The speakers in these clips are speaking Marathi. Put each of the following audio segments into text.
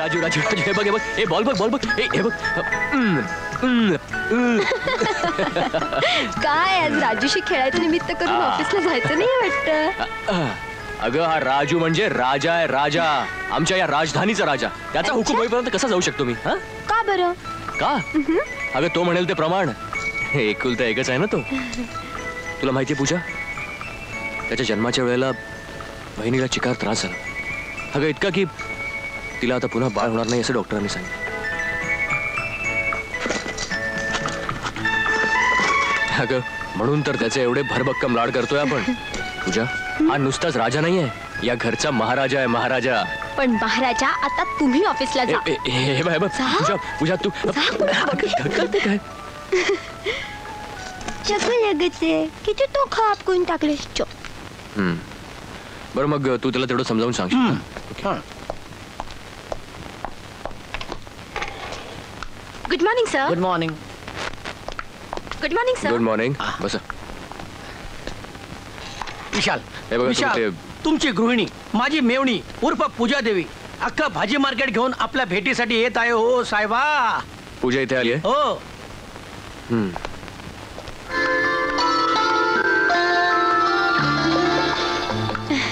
राजू राजू राजू हे बघ हे बघ. हे बॉल बघ बॉल बघ. हे हे बघ. हम्म, हम्म, हम्म. काय आज राजूशी खेळायचं निमित्त करून. ऑफिसला जायचं नाही वाटत? अगं हा राजू म्हणजे राजा आहे राजा. आमच्या या राजधानीचा राजा. त्याचा हुकूम. होईपर्यंत कसा जाऊ शकतो मी हा? का बरं? का? अगं तो म्हणेल ते प्रमाण. हे एकुलता एकच आहे ना तो. तुला माहितीये पूजा? त्याच्या जन्माच्या वेळेला बहिणीला चिकार त्रास झाला. अगं इतका की तिला आता पुन्हा बाळ होणार नाही असं डॉक्टरांनी सांगितलं. अगं म्हणून तर त्याचे एवढे भरभक्कम लाड करतोय आपण. पूजा हा नुसताच राजा नाहीये. या घरचा महाराजा आहे महाराजा. पण महाराजा आता तुम्ही ऑफिसला जा. ए- हे. पूजा पूजा तू जा. करते काय? लगेच आहे किती तो खाप कोण टाकले हम्म. बरं मग तू त्याला तेवढं समजावून सांगशील का? Good morning sir good morning good morning good sir morning बस. विशाल हे बघा, विशाल तुमचे- तुमची गृहिणी माझी मेवणी उर्फ पूजा देवी अख्खं भाजी मार्केट घेऊन आपल्या भेटीसाठी येत आहे. हो साहेबा. पूजा इथे आली आहे? हो. हम्म.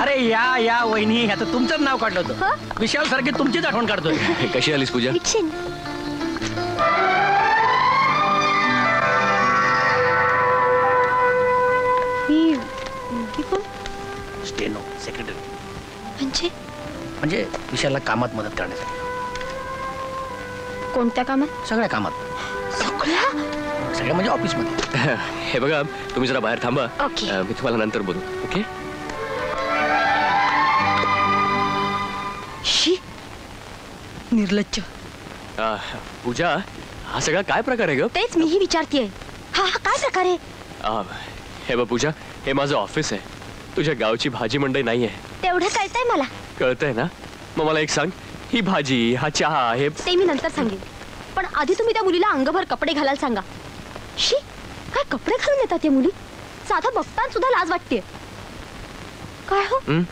अरे या या वहिनी आता तुमचंच नाव काढलं होतं. विशाल सारखी तुमचीच आठवण काढतोय. कशी आलीस पूजा? किचन म्हणजे विशालला कामात मदत करण्यासाठी. कोणत्या कामात? सगळ्या कामात. सगळ्या? सगळ्या म्हणजे ऑफिसमध्ये. हे बघा तुम्ही जरा बाहेर थांबा. मी तुम्हाला नंतर बोलू ओके? शी! निर्लज्ज. पूजा हा सगळा काय प्रकार आहे ग? तेच मीही विचारतीये. हा हा काय प्रकार आहे? हे बघ पूजा हे माझं ऑफिस आहे. तुझ्या गावची भाजी मंडई नाहीये. तेवढं कळतंय मला. कळतंय ना? मग मला एक सांग ही भाजी हा चहा हे ते मी नंतर सांगेन. पण आधी तुम्ही त्या मुलीला अंगभर कपडे घालायला सांगा. शी काय कपडे घालून येतात या मुली? साधा बघताना सुद्धा लाज वाटते काय हो? हं?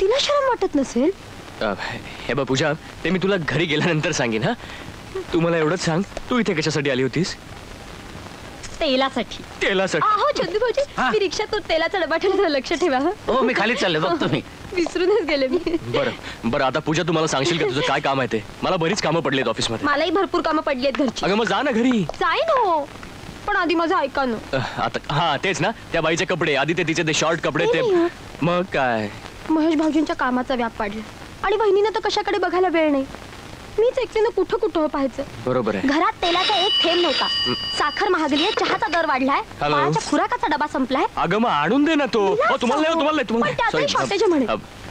तिला शरम वाटत नसेल? अं, हे बघ पूजा ते मी तुला घरी गेल्यानंतर सांगेन हा? तू मला एवढंच सांग तू इथे कशासाठी आली होतीस? तेलासाठी. तेलासाठी. आहो चंदू भाऊजी हा. मी रिक्षात तो तेलाचा डबा ठेवला लक्ष ठेवा हं. हो मी खालीच चालले बघतो मी विसरूनच गेले मी. बरं बरं आता पूजा तुम्हाला सांगशील का तुझं काय काम आहे ते? मला बरीच कामं पडलीत ऑफिसमध्ये. मलाही भरपूर कामं पडली आहेत घरची. अगं मग जा ना घरी. जाईन हो. पण आधी माझं ऐका ना. अह, आता हा तेच ना त्या बाईचे कपडे आधी ते तिचे ते शॉर्ट कपडे ते नाही. मग काय? महेश भाऊजींच्या कामाचा व्याप वाढला आणि बहिणीनं तर कशाकडे बघायला वेळ नाही. मीच एकटीनं कुठं कुठं पाहायचं? बरोबर आहे. घरात तेलाचा एक थेंब नव्हता. साखर महागली आहे चहाचा दर वाढलाय. बाळाच्या खुराकाचा डबा संपलाय. अगं मग आणून दे ना तो. तुम्हाला नाही, नाही, पण त्यातही. म्हणे.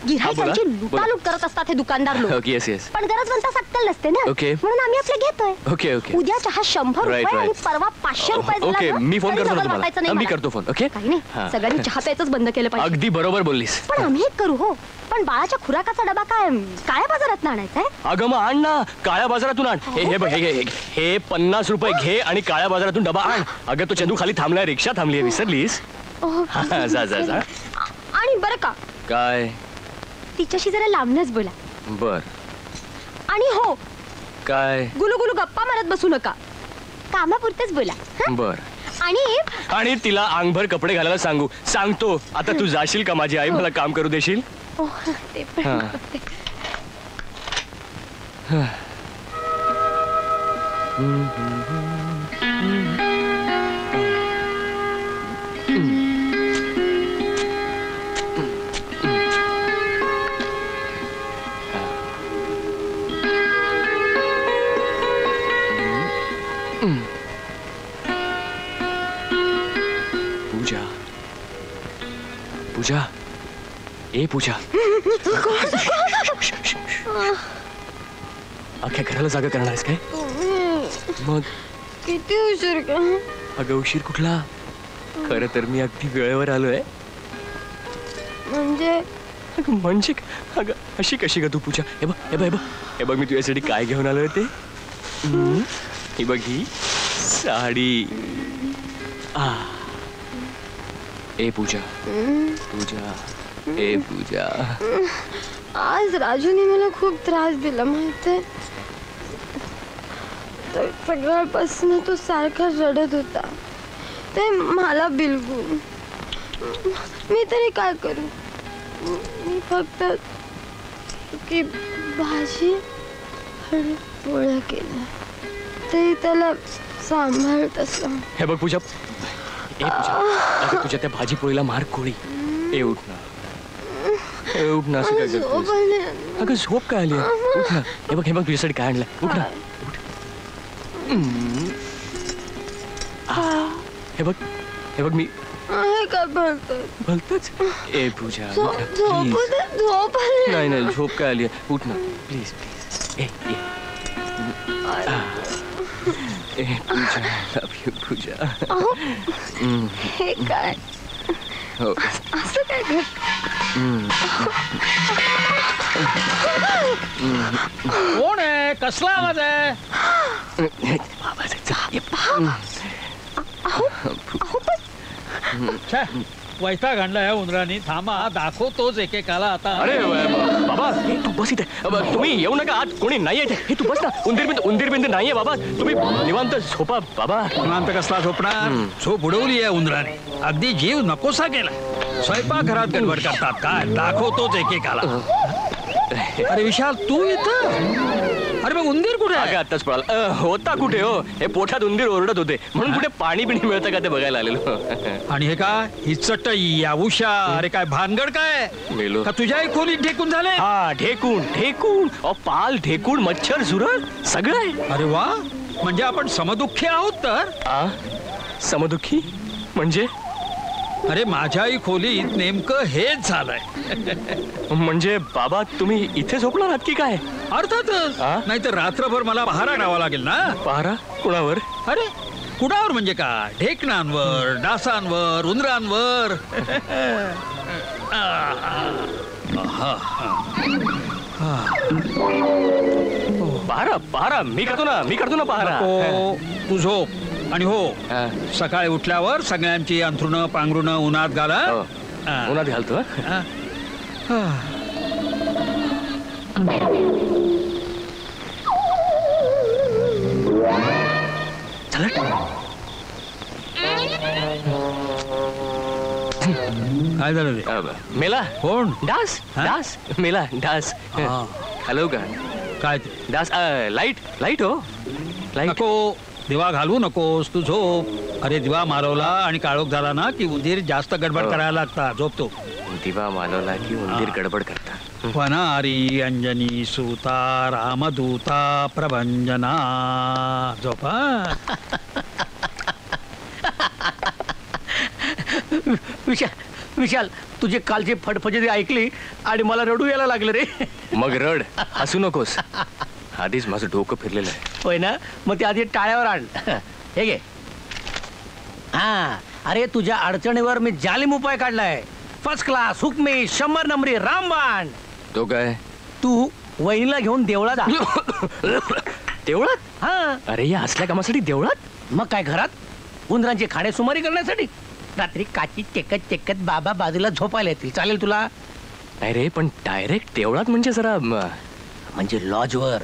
गिऱ्हाईकांची. लुटालूट करत असतात हे दुकानदार लोक. येस येस पण गरजवंतास अक्कल नसते ना. ओके. म्हणून आम्ही आपले घेतोय. ओके ओके उद्या चहा शंभर Right, रुपये आणि right. परवा पाचशे रुपये झाला ओके ना, मी फोन तरी करतो ना डबल वाटायचं तुम्हाला नाही मी मला. करतो फोन ओके काही नाही. हा. सगळ्यांनी चहा प्यायचंच बंद केलं पाहिजे. अगदी बरोबर बोललीस. पण आम्ही एक करू हो. पण बाळाच्या खुराकाचा डबा काय काळ्या बाजारात आणायचा अगं मग आण ना काळ्या बाजारातून आण. हे हे बघ, हे हे- पन्नास रुपये घे आणि काळ्या बाजारातून डबा आण. अगं तो चंदू खाली थांबलाय रिक्षा थांबली आहे विसरलीस? ओह, हा, जा जा जा. आणि बरं का. काय? तिच्याशी जरा लांबनच बोला. बर. आणि हो काय? गुलू गुलू गप्पा मारत बसू नका. कामापुरतेच बोला? बर. आणि आणि तिला अंगभर कपडे घालायला सांगू. सांगतो आता तू जाशील का माझी आई? मला काम करू देशील? ते पण हा. ए पूजा। अख्ख्या घराला जागा करणार आहेस काय? मग? किती उशीर का? अगं उशीर कुठला? खरं तर मी अगदी वेळेवर आलोय. म्हणजे? म्हणजे क- अगं अशी कशी ग तू पूजा? हे बघ हे बघ हे बघ. हे बघ मी तुझ्यासाठी काय घेऊन आलोय ते. ही बघ ही साडी. आ. ए पूजा. पूजा. ए पूजा। आज राजूने मला खूप त्रास दिला माहितीये तर सगळ्यापासून तो सारखा रडत होता। ते मला बिलकुल मी तरी काय करू? मी फक्त की भाजी आणि पोळ्या केल्या तरी त्याला सांभाळत असं हे बघ पूजा। ए पूजा। अगं तुझ्या त्या भाजी पोळीला मार कोळी ए उठ ना. उठ ना असं काय करतेस? झोप आली. अगं झोप काय आली? उठ ना. हे बघ हे बघ तुझ्यासाठी काय आणलं. उठ ना. उठ. हे बघ हे बघ मी. भलतच? ए पूजा झोपू नाही नाही झोप काय आली? उठ ना प्लीज प्लीज ए ए पूजा लव यू पूजा. हे काय? हो. असं काय? कोण आहे? कसला आवाज आहे? ये. छे, वैताग आणलाय उंदरानी. थांबा दाखवतोच एकेकाला आता. अरे ब- बाबा हे तू बस इथे. अब तुम्ही येऊ नका आत कोणी नाही इथे. हे तू बस ना उंदीर बिंद उंदीर बिंद नाहीये बाबा. तुम्ही निवांत झोपा बाबा. निवांत कसला झोपणार? झोप उडवली आहे उंदराने. अगदी जीव नकोसा केला स्वयंपाकघरात गडबड करतात. काय? दाखवतोच एकेकाला. अरे विशाल तू इथं? अरे मग उंदीर कुठे आहे? अगं आत्ताच पळाला. होता कुठे हो? हे पोटात उंदीर ओरडत होते. म्हणून कुठे पाणी बिणी मिळतं का ते बघायला आलेलो? आणि हे काय? ही चटई या उषा अरे काय भानगड काय? मेलो. का तुझ्याही खोलीत ढेकून झाले? हा ढेकून ढेकून. अ, पाल ढेकूण मच्छर झुरळ सगळं आहे. अरे वा. म्हणजे आपण समदुःखी आहोत तर? आ? समदुखी? म्हणजे? अरे माझ्याही खोलीत नेमकं हेच झालंय. म्हणजे बाबा तुम्ही इथे झोपणार आहात की काय? अर्थातच? नाहीतर रात्रभर मला पहारा डावा लागेल ना? पहारा? कुणावर? अरे कुणावर म्हणजे काय? ढेकणांवर डासांवर उंदरांवर? पहारा पहारा. मी करतो ना मी करतो ना पहारा. तू झोप. आणि हो हा. सकाळी उठल्यावर सगळ्यांची अंथरुणं पांघरुणं उन्हात घाला हो. हा. उन्हात घालतो हं? हा. चला काय झालं रे अब, मेला कोण डास हा? डास मेला डास हा. हॅलो का काय ते? डास अ, लाईट लाईट हो लाईट नको दिवा घालवू नकोस तू झोप. अरे दिवा मारवला आणि काळोख झाला ना की उंदीर जास्त गडबड हो. करायला लागतात. झोपतो दिवा मालवला की उंदीर. गडबड करता वनारी अंजनी सुता रामदूता प्रभंजना. झोपा विशाल विशाल तुझे कालची फटफटी ऐकली आणि मला रडू यायला लागलं रे. मग रड. हसू नकोस. आधीच माझं डोकं फिरलेलं आहे. होय ना? मग ते आधी टाळ्यावर आण. हे घे. हा अरे तुझ्या अडचणीवर मी जालिम उपाय काढलाय. फर्स्ट क्लास हुकमी शंभर नंबरी रामबाण. तो काय? तू वहिनीला घेऊन देवळात आ. देवळात? हा. अरे या असल्या कामासाठी देवळात? मग काय घरात? उंदरांची खाणे सुमारी करण्यासाठी? रात्री काची टेकत टेकत बाबा बाजूला झोपायला येतील. चालेल तुला? नाही रे पण डायरेक्ट देवळात म्हणजे जरा म्हणजे लॉजवर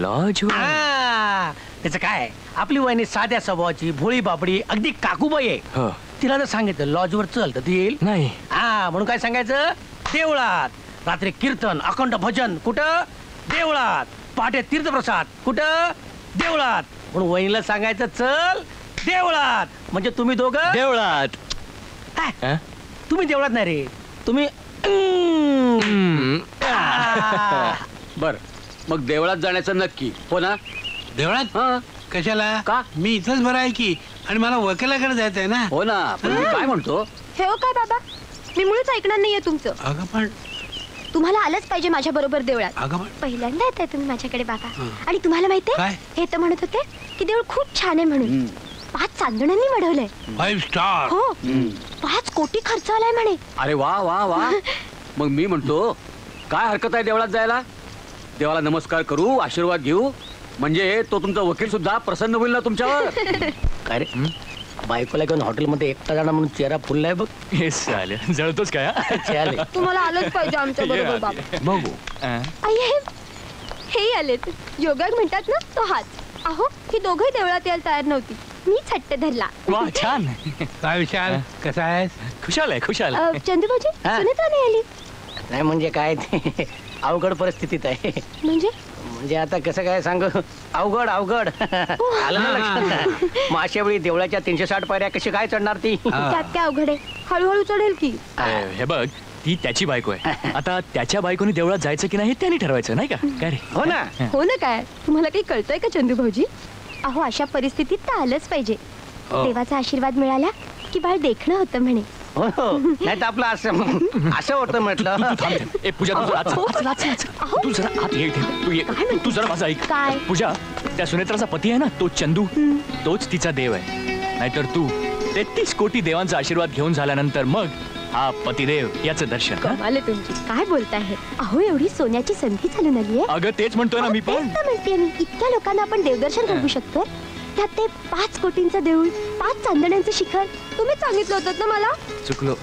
लॉज आ, त्याचं काय आपली वहिनी साध्या स्वभावाची भोळी बापडी अगदी काकूबाई आहे. तिला जर सांगितलं लॉजवर चल तर ती येईल? नाही. हा म्हणून काय सांगायचं? देवळात. रात्री कीर्तन अखंड भजन कुठं? देवळात. पहाटे तीर्थप्रसाद कुठं? देवळात. म्हणून वहिनीला सांगायचं चल देवळात. म्हणजे तुम्ही दोघं देवळात. हा, हं? तुम्ही देवळात नाही रे. तुम्ही हम्म. हम्म. आ. बर. मग देवळात जाण्याचं नक्की. हो ना? देवळात? हा. कशाला? का? मी इथंच बरं आहे की. आणि मला वकिलाकडे जायचं आहे ना. हो ना. पण मी काय म्हणतो? हे हो काय बाबा मी मुळीच ऐकणार नाहीये तुमचं. अगं पण तुम्हाला आलंच पाहिजे माझ्या बरोबर देवळात. अगं पण पहिल्यांदा येत आहे तुम्ही माझ्याकडे बाबा. हं. आणि तुम्हाला माहितीये? काय? हे तर म्हणत होते की देऊळ खूप छान आहे म्हणून. पाच चांदण्यांनी मढवलंय फाईव्ह स्टार. हो. पाच कोटी खर्च आलाय म्हणे. अरे वा वा वा. मग मी म्हणतो काय हरकत आहे देवळात जायला? देवाला नमस्कार करू आशीर्वाद घेऊ. म्हणजे तो तुमचा वकील सुद्धा प्रसन्न होईल ना तुमच्यावर? काय रे? बायकोला घेऊन हॉटेलमध्ये एकटा जाणार म्हणून चेहरा फुललाय बघ. हे चालेल जळतोच काय हा? चालेल. तुम्हाला आलंच पाहिजे आमच्या बरोबर बाबा. बघू. हा. आई हे हेही आलेत. योगा म्हणतात ना तो हाच अहो ही दोघही देवळात यायला तयार नव्हती. मीच हट्ट धरला. वा छान. काय विशाल? कसा आहेस? खुशाल आहे खुशाल. अ, चंदूबाजी हा. सुनेत्रा नाही आली? नाही म्हणजे काय ते? अवघड परिस्थितीत आहे. म्हणजे? म्हणजे आता कसं काय सांग? अवघड अवघड. आलं ना लक्षात? माशा वेळी देवळाच्या तीनशे साठ पायऱ्या कशी काय चढणार ती. त्यात काय अवघड आहे? हळूहळू चढेल की. ए, हे बघ ती त्याची बायको आहे. आता त्याच्या बायकोनी देवळात जायचं की नाही हे त्यांनी ठरवायचं नाही का? काय रे? हो ना. हो ना काय? तुम्हाला काही कळतंय का चंदू भाऊजी? अहो अशा परिस्थितीत तर आलंच पाहिजे. हो. देवाचा आशीर्वाद मिळाला की बाळ देखणं होतं म्हणे. हो हो. नाही तर आपलं असं असं होतं म्हटलं. ए पूजा तू जरा आत चल, आत चल, आत चल, आत चल. तू जरा आत ये इथे. तू ये. काय म्हणते? तू जरा माझा ऐक. काय? पूजा त्या सुनेत्राचा पती आहे ना तो चंदू. तोच तिचा देव आहे. नाहीतर तू तेहतीस कोटी देवांचा आशीर्वाद घेऊन झाल्यानंतर मग हा पतिदेव याचं दर्शन हा? कमाल आहे तुमची. काय बोलताय? हे अहो एवढी सोन्याची संधी चालून आली आहे अगं तेच म्हणतोय ना मी पण. म्हणते मी. इतक्या लोकांना आपण देवदर्शन घडवू शकतो त्यात ते पाच कोटींचं देऊळ पाच चांदण्यांचं शिखर. तुम्ही सांगितलं होतं ना मला? चुकलो.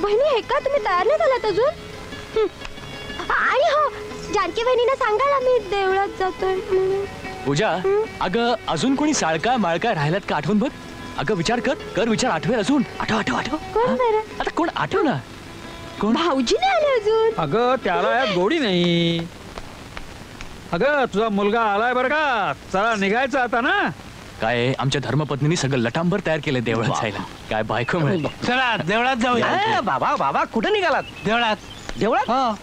बहिणी हे का तुम्ही तयार नाही झालात अजून? हम्म. आणि हो जानकी बहिणीला सांगाल आम्ही देवळात जातोय म्हणून. पूजा अगं अजून कोणी साळका माळका राहिल्यात का आठवून बघ? अगं विचार कर कर विचार आठवेल अजून. आठव आठव आठव. कोण हा? बरं? आता कोण आठव ना कोण? भाऊजी नाही आले अजून. अगं त्याला यात गोडी नाही. अगं तुझा मुलगा आलाय बरं का? चला निघायचं आता ना? काय आहे, आमच्या धर्मपत्नीने सगळं लटांबर तयार केलं देवळात जायला. काय बायको मिळेल. चला देवळात जाऊया. ए, बाबा बाबा कुठं निघालात? देवळात. देवळात? हो.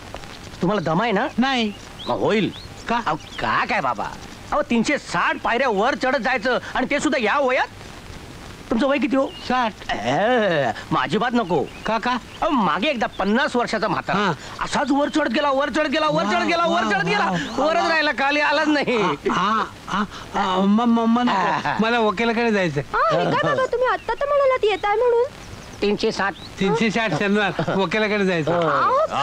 तुम्हाला दम आहे ना? नाही. होईल. का? अहो, का काय बाबा? अहो तीनशे साठ पायऱ्या वर चढत जायचं आणि ते सुद्धा या वयात? तुमचं वय किती हो? साठ. ए, माझी बात नको. का का अहो, मागे एकदा पन्नास वर्षाचा म्हातारा. हा. असाच वर चढत गेला वर चढत गेला वर चढत गेला वर चढत गेला. वरच राहिला खाली आलाच नाही. हा हा हा, म- म- म- नको. मला वकिलाकडे जायचं हे काय बाबा तुम्ही आता तर म्हणालात येताय म्हणून. तीनशे साठ. तीनशे साठ शनिवार. वकिलाकडे जायचं.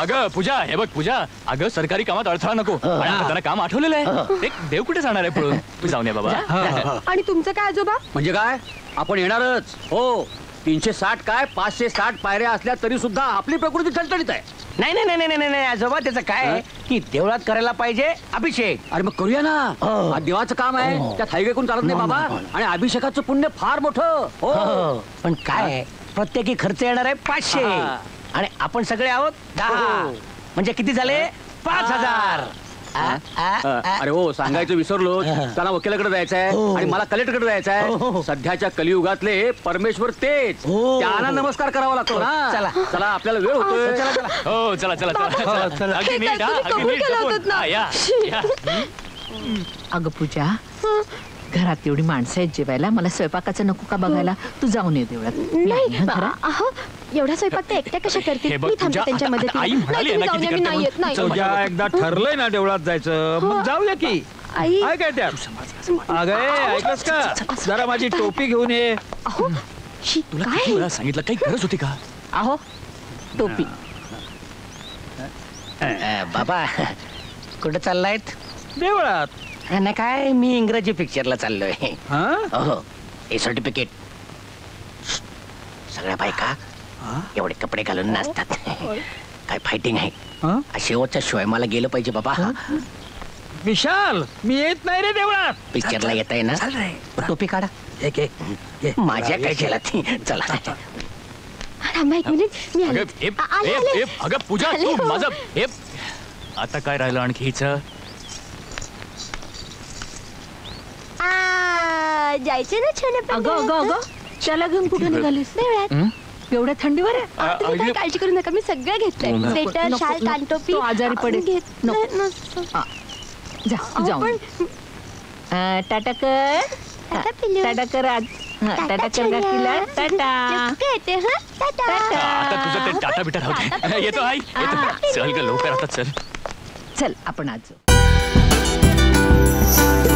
अगं पूजा हे बघ पूजा. अगं सरकारी कामात अडथळा नको. आणि आता त्यांना काम आठवलेलं आहे. एक देव कुठे जाणार आहे पळून? तू जाऊन ये बाबा. आणि तुमचं काय आजोबा? म्हणजे काय? आपण येणारच. हो. तीनशे साठ काय? पाचशे साठ पायऱ्या असल्या तरी सुद्धा आपली प्रकृती ठणठणीत आहे. नाही नाही नाही नाही नाही नाही आजोबा त्याचं काय आहे? की देवळात करायला पाहिजे अभिषेक. अरे मग करूया ना. हो. देवाचं काम आहे. हो. त्यात हायवे कोण चालत नाही बाबा. आणि अभिषेकाचं पुण्य फार मोठं. हो. हो, पण काय आहे, प्रत्येकी खर्च येणार आहे पाचशे हा. आणि आपण सगळे आहोत दहा हो. म्हणजे किती झाले पाच हजार आ, आ, अ, आ. अरे हो सांगायचं विसरलो त्याला वकिलाकडे जायचं आहे हो. आणि मला कलेक्टरकडे जायचं हो, हो. आहे सध्याच्या कलियुगातले परमेश्वर तेच हो. त्यांना नमस्कार करावा लागतो ना चला. चला आपल्याला वेळ होतोय चला, चला. हो चला चला चला हो, चला चला. अगदी हे नीट काय हा, तुम्ही अगदी कबूल नीट केलं जपून. होतं ना? हा, या या. अगं पूजा घरात एवढी माणसं आहेत जेवायला. मला स्वयंपाकाचं नको का बघायला? तू जाऊन ये देवळात. नाही? अहो एवढा स्वयंपाक ते एकट्या कशा हे मी थांबते त्यांच्या आई म्हणाली ना मी करते नाही येत, म्हणून. नाही तुझ्या एकदा ठरलंय ना देवळात जायचं. मग जाऊया की. आई. काय काय त्यात अगं ऐकलंस का? जरा माझी टोपी घेऊन ये. अहो तुला काय? किती वेळा सांगितलं काही गरज होती का? अहो टोपी. बाबा कुठं चाललायत? देवळात. नाही काय मी इंग्रजी पिक्चरला चाललोय. हा? हो हे. सर्टिफिकेट सगळ्या बायका एवढे कपडे घालून नाचतात. काय फायटिंग आहे? हा? शेवटच्या शिवाय मला गेलं पाहिजे बाबा. विशाल मी येत नाही रे देवळात. पिक्चरला येत आहे ना? टोपी काढा. एक एक. माझ्या काय केला ती? चला. अगं पूजा तू हो. माझं आता काय राहिलं आणखी हिचं आ, जायचे ना छान अगं अगं अगं त्याला घेऊन कुठे निघालीस देवळात हं? एवढ्या थंडीवर आहे आ, तुम्ही काय अगं, काळजी करू नका मी सगळं घेतलंय नको, स्वेटर नको, शाल नको. कानटोपी तो आजारी पडेल. घेतलं नको. नसतं. जा अहो, जाऊन पण अं, टाटा कर टाटा पिल्लू. टाटा कर आज हा, टाटा कर छाया. काकीला टाटा चुपके येते हं? टाटा. टाटा. आता तुझं ते टाटा बिटा राहू टाटा दे येतो आई येतो हा. चल ग लवकर आता चल चल आपण आज जाऊ.